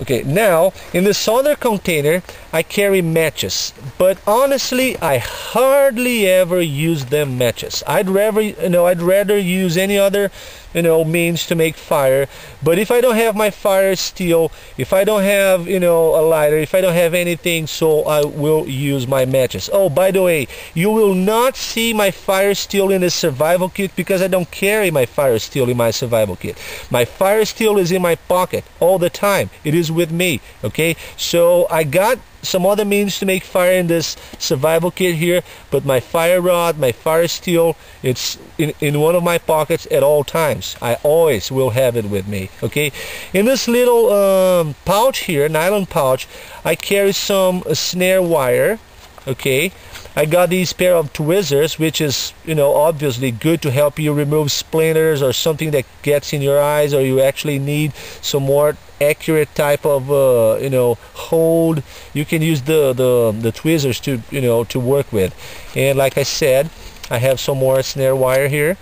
Okay, now in this other container I carry matches, but honestly I hardly ever use them matches. I'd rather you know I'd rather use any other you know means to make fire. But if I don't have my fire steel, if I don't have you know a lighter, if I don't have anything, so I will use my matches. Oh, by the way, you will not see my fire steel in the survival kit because I don't carry my fire steel in my survival kit. My fire steel is in my pocket all the time. It is with me. Okay, so I got some other means to make fire in this survival kit here but my fire rod my fire steel it's in, in one of my pockets at all times. I always will have it with me okay? In this little um, pouch here nylon pouch I carry some uh, snare wire okay? I got these pair of tweezers which is you know obviously good to help you remove splinters or something that gets in your eyes or you actually need some more accurate type of uh, you know hold. You can use the, the the tweezers to you know to work with. And like I said I have some more snare wire here.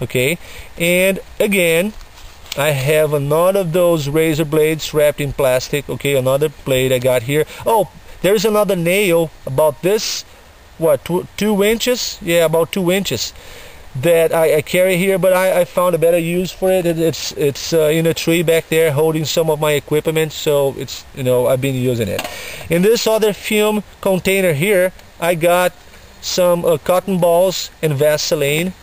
Okay. And again I have another of those razor blades wrapped in plastic. Okay another blade I got here. Oh there's another nail about this. What two, two inches? Yeah about two inches that I, I carry here but I, I, found a better use for it, it it's it's uh, in a tree back there holding some of my equipment so it's you know I've been using it. In this other film container here I got some uh, cotton balls and Vaseline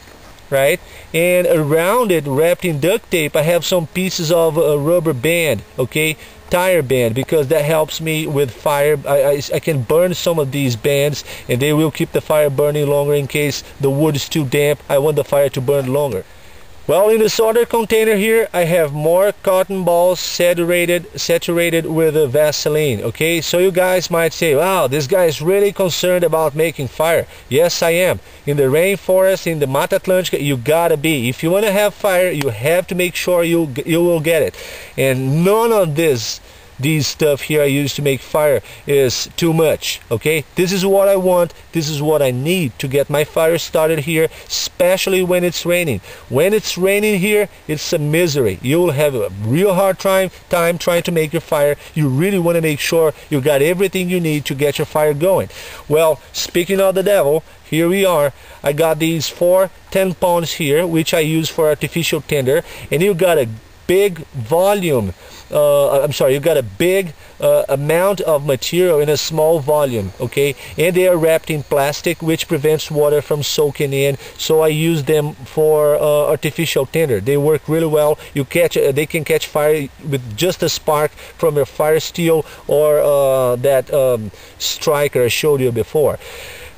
right? And around it wrapped in duct tape I have some pieces of a rubber band okay? Tire band because that helps me with fire. I, I, I, can burn some of these bands and they will keep the fire burning longer in case the wood is too damp. I want the fire to burn longer well, in this other container here, I have more cotton balls saturated saturated with uh, Vaseline. Okay, so you guys might say, wow, this guy is really concerned about making fire. Yes, I am. In the rainforest, in the Mata Atlântica, you gotta be. If you want to have fire, you have to make sure you you will get it. And none of this these stuff here I use to make fire is too much okay? This is what I want. This is what I need to get my fire started here especially when it's raining. When it's raining here it's a misery. You'll have a real hard time time trying to make your fire. You really want to make sure you got everything you need to get your fire going. Well speaking of the devil here we are. I got these four 10 pounds here which I use for artificial tinder and you got a big volume uh, I'm sorry, you've got a big uh, amount of material in a small volume, okay? And they are wrapped in plastic, which prevents water from soaking in. So I use them for uh, artificial tinder. They work really well. You catch, uh, they can catch fire with just a spark from your fire steel or uh, that um, striker I showed you before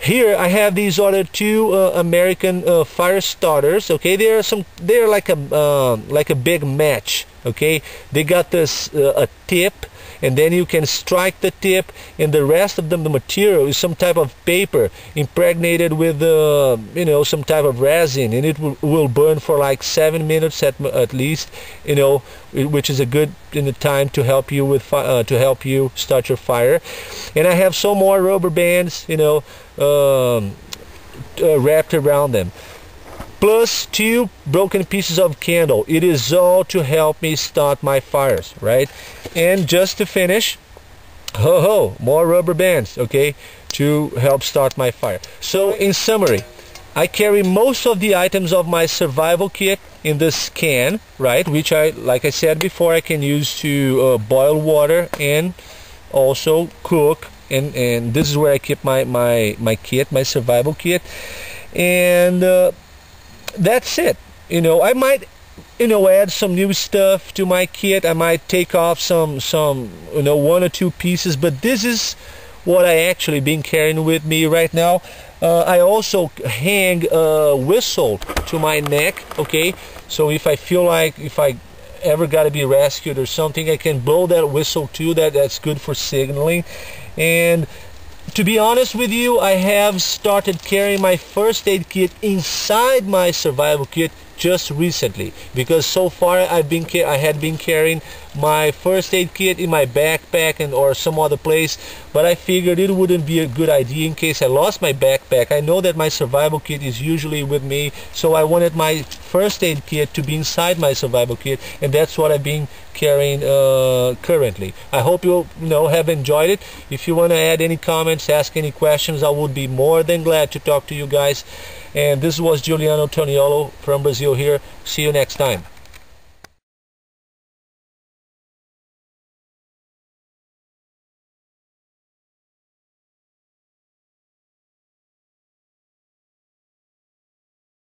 here I have these other two uh, American uh, fire starters okay? They are some they're like a uh, like a big match okay? They got this uh, a tip and then you can strike the tip and the rest of them the material is some type of paper impregnated with uh, you know some type of resin and it will, will burn for like seven minutes at, at least you know which is a good in the time to help you with uh, to help you start your fire. And I have some more rubber bands you know um, uh, wrapped around them plus two broken pieces of candle. It is all to help me start my fires right? And just to finish ho ho more rubber bands okay to help start my fire. So in summary I carry most of the items of my survival kit in this can right which I like I said before I can use to uh, boil water and also cook and and this is where I keep my my my kit my survival kit. And uh, that's it. You know I might you know add some new stuff to my kit. I might take off some some you know one or two pieces but this is what I actually been carrying with me right now. Uh, I also hang a whistle to my neck okay? So if I feel like if I ever got to be rescued or something I can blow that whistle too that that's good for signaling. And to be honest with you, I have started carrying my first aid kit inside my survival kit just recently. Because so far I've been I had been carrying my first aid kit in my backpack and or some other place but I figured it wouldn't be a good idea in case I lost my backpack. I know that my survival kit is usually with me so I wanted my first aid kit to be inside my survival kit and that's what I've been carrying uh, currently. I hope you, you know have enjoyed it. If you want to add any comments ask any questions I would be more than glad to talk to you guys and this was Giuliano Toniolo from Brazil here. See you next time